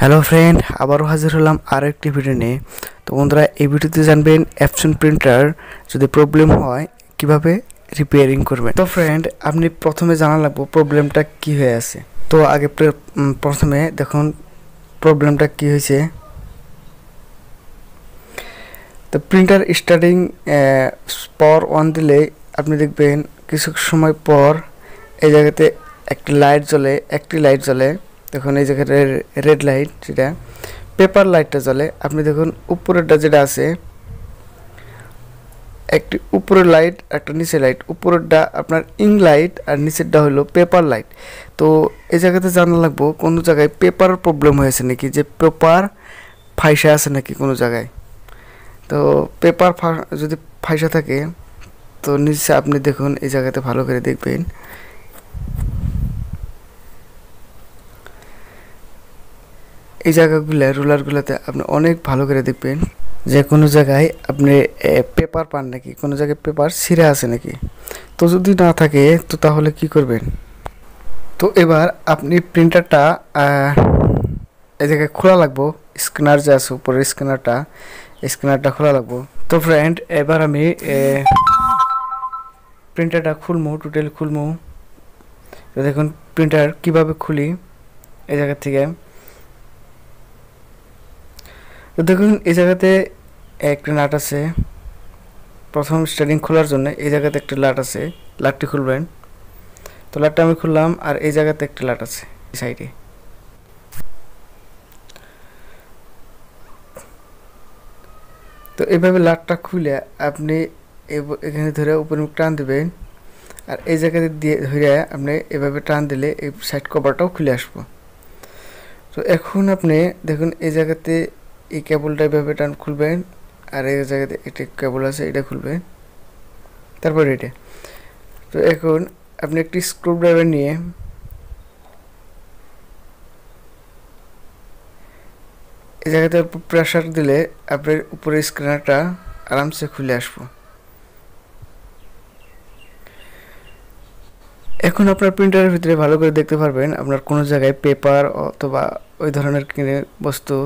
Hello friend আবারও হাজির হলাম আরও একটি ভিডিও নিয়ে। তো বন্ধুরা, এই ভিডিওতে জানবেন অ্যাপসন প্রিন্টার যদি প্রবলেম হয়, কীভাবে রিপেয়ারিং করবেন? তো ফ্রেন্ড আপনি প্রথমে জানা লাগবো প্রবলেমটা কি হয়ে আছে। তো আগে প্রথমে দেখুন প্রবলেমটা কি হয়েছে। তো প্রিন্টার স্টার্টিং পর অন দিলে আপনি দেখবেন কিছু সময় পর এই জায়গাতে একটি লাইট জ্বলে, একটি লাইট জ্বলে। দেখুন এই জায়গায় রেড লাইট যেটা পেপার লাইটটা জ্বলে। আপনি দেখুন, উপরেরটা যেটা আছে, একটি উপরের লাইট একটা নিচে লাইট উপরেরটা আপনার ইং লাইট আর নিচেরটা হলো পেপার লাইট তো এই জায়গাতে জানা লাগবো, কোনো জায়গায় পেপার প্রবলেম হয়েছে নাকি? যে পেপার ফাইসা আছে নাকি কোনো জায়গায়? তো পেপার যদি ফাইসা থাকে, তো নিচে আপনি দেখুন, এই জায়গাতে ভালো করে দেখবেন। এই জায়গাগুলো, রুলারগুলোতে আপনি অনেক ভালো করে দেখবেন। যে কোনো জায়গায় আপনি পেপার পান নাকি? কোনো জায়গায় পেপার ছিঁড়ে আছে নাকি? তো যদি না থাকে, তো তাহলে কি করবেন? তো এবার আপনি প্রিন্টারটা এই জায়গায় খোলা লাগবো। স্ক্যানার যে আছে, উপরের স্ক্যানারটা স্ক্যানারটা খোলা লাগবো। তো ফ্রেন্ড এবার আমি প্রিন্টারটা খুলবো টোটাল খুলবো দেখুন প্রিন্টার কীভাবে খুলি? এই জায়গা থেকে। তো দেখুন, এই জায়গাতে একটা নাট আছে। প্রথম স্টার্টিং খোলার জন্য এই জায়গাতে একটা লাট আছে, লাটটি খুলবেন। তো লাটটা আমি খুললাম আর এই জায়গাতে একটা লাট আছে, এই সাইডে। তো এইভাবে লাটটা খুলে আপনি এখানে ধরে উপরে মুখ টান দেবেন আর এই জায়গাতে দিয়ে ধরে আপনি এভাবে টান দিলে এই সাইড কভারটাও খুলে আসব। তো এখন আপনি দেখুন, এই জায়গাতে এই কেবলটা এভাবে টান খুলবেন আর এই জায়গাতে একটা কেবল আছে, এটা খুলবেন তারপর এটা। তো এখন আপনি একটি স্ক্রু ড্রাইভার নিয়ে এই জায়গাতে প্রেশার দিলে আপনার উপরে স্ক্যানারটা আরামসে খুলে আসব। এখন আপনার প্রিন্টারের ভিতরে ভালো করে দেখতে পারবেন আপনার কোনো জায়গায় পেপার অথবা ওই ধরনের কিনে বস্তু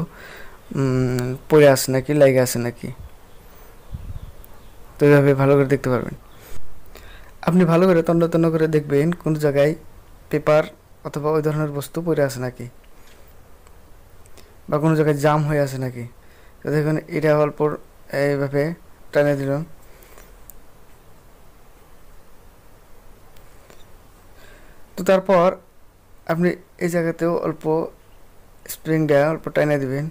পড়ে আছে নাকি লাগে আছে নাকি? তো এইভাবে ভালো করে দেখতে পারবেন। আপনি ভালো করে তন্ন তন্ন করে দেখবেন কোন জায়গায় পেপার অথবা ওই ধরনের বস্তু পড়ে আছে নাকি, বা কোনো জায়গায় জাম হয়ে আছে নাকি। তো দেখুন, এটা অল্প এইভাবে টানে দিলাম। তো তারপর আপনি এই জায়গাতেও অল্প স্প্রিং দেওয়া অল্প টাইনে দিবেন।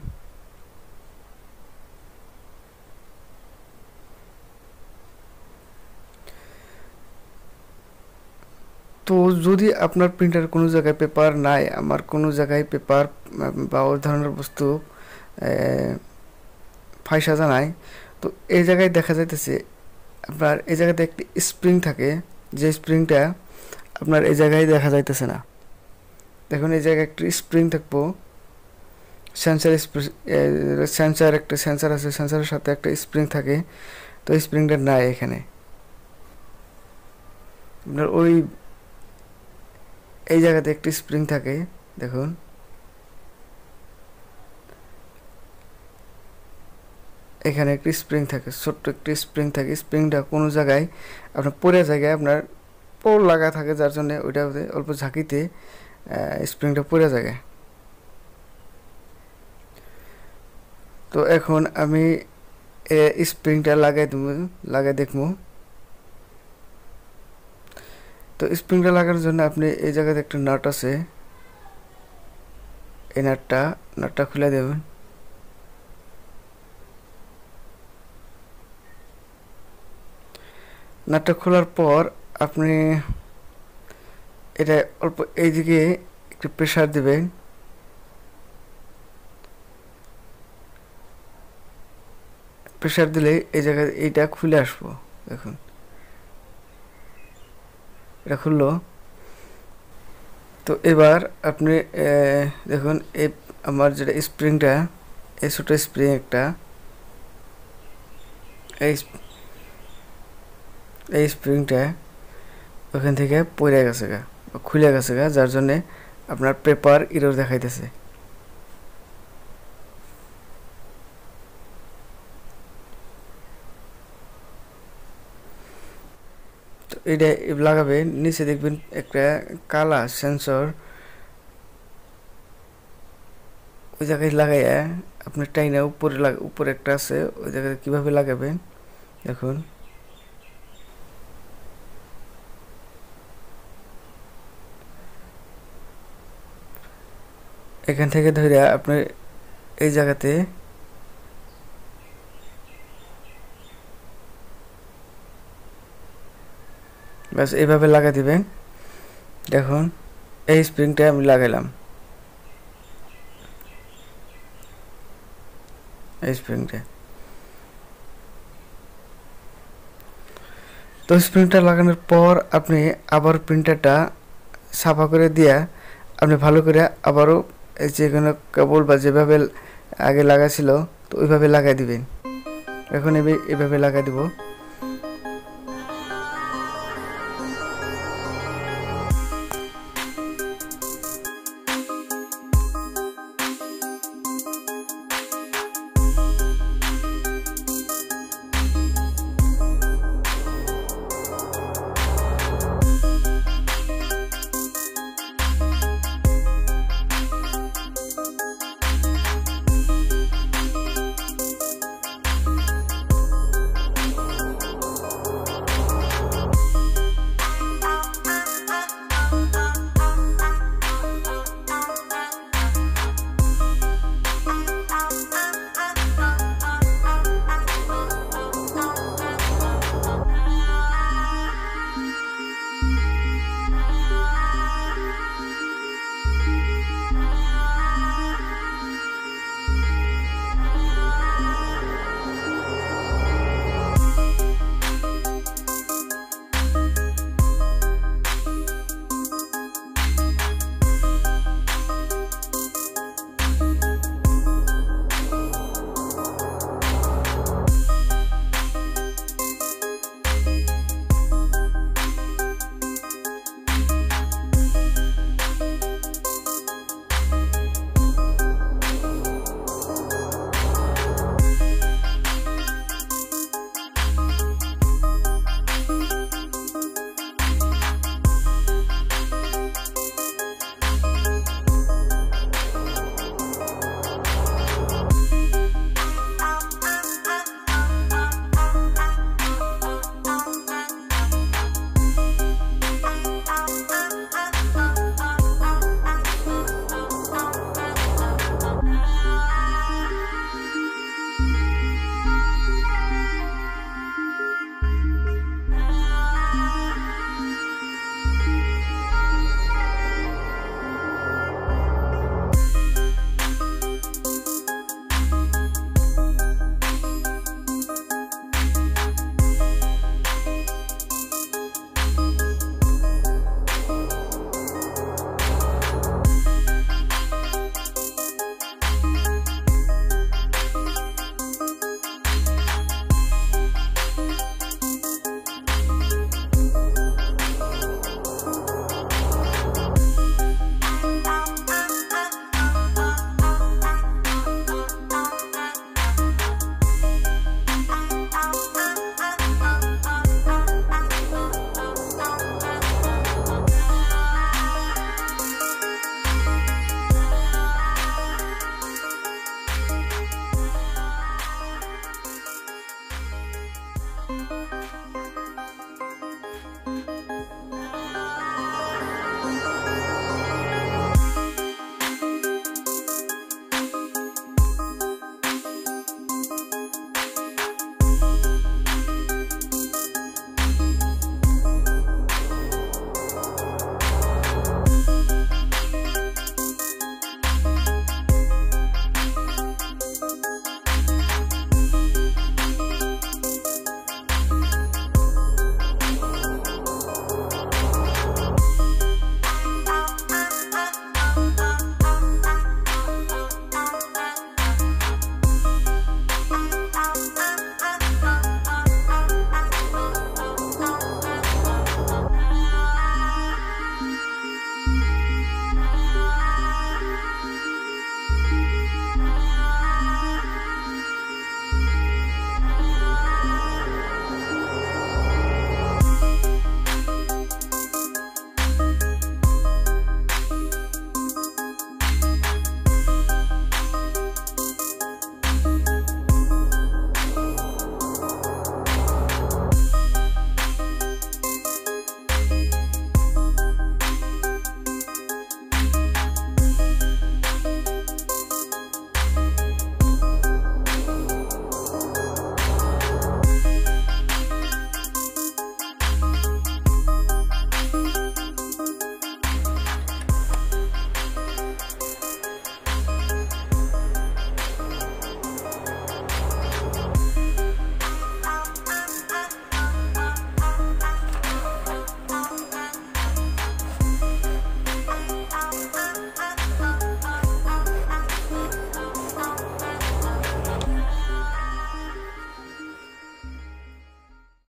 তো যদি আপনার প্রিন্টার কোনো জায়গায় পেপার নাই, আমার কোনো জায়গায় পেপার বা ওই ধরনের বস্তু ফাইসা জানায় তো এই জায়গায় দেখা যাইতেছে, আপনার এই জায়গাতে একটি স্প্রিং থাকে, যে স্প্রিংটা আপনার এই জায়গায় দেখা যাইতেছে না। দেখুন, এই জায়গায় একটি স্প্রিং থাকব। সেন্সার সেন্সার একটা সেন্সার আছে সেন্সারের সাথে একটা স্প্রিং থাকে, তো স্প্রিংটা নাই এখানে। আপনার ওই এই জায়গাতে একটি স্প্রিং থাকে, দেখুন। এখানে একটি স্প্রিং থাকে, ছোট্ট একটি স্প্রিং থাকে। স্প্রিংটা কোনো জায়গায়, আপনার পরে জায়গায় আপনার পোল লাগা থাকে, যার জন্য ওইটা অল্প ঝাঁকিতে স্প্রিংটা পরে জায়গায়। তো এখন আমি স্প্রিংটা লাগাই দেব, লাগাই দেখব। তো স্প্রিংটা লাগানোর জন্য আপনি এই জায়গাতে একটা নাট আছে। এই নাটটা নাটটা খুলে দেবেন। নাটটা খোলার পর আপনি এটা অল্প এইদিকে একটু প্রেশার দেবেন। প্রেশার দিলে এই জায়গায় এইটা খুলে আসব, দেখুন। এটা খুললো। তো এবার আপনি দেখুন এই আমার যেটা স্প্রিংটা এই ছোটো স্প্রিং একটা, এই এই স্প্রিংটা ওখান থেকে পড়ে গেছে গা খুলে গেছে গা, যার জন্যে আপনার পেপার ইরোর দেখাইতেছে। এটা লাগাবেন নিচে দেখবেন একটা কালা সেন্সর ওই জায়গায় লাগাইয়া আপনি টাইনা উপরে উপরে একটা আছে, ওই জায়গায় কীভাবে লাগাবেন? দেখুন। এখান থেকে ধরে আপনি এই জায়গাতে ব্যাস, এইভাবে লাগা দিবেন দেখুন, এই স্প্রিংটা আমি লাগাইলাম। এই স্প্রিংটা তো স্প্রিংটা লাগানোর পর আপনি আবার প্রিন্টারটা সাফা করে দিয়া আপনি ভালো করে আবারও যে কোনো কেবল বা যেভাবে আগে লাগাছিল তো ওইভাবে লাগাই দিবেন। এখন এভাবে লাগাই দিব।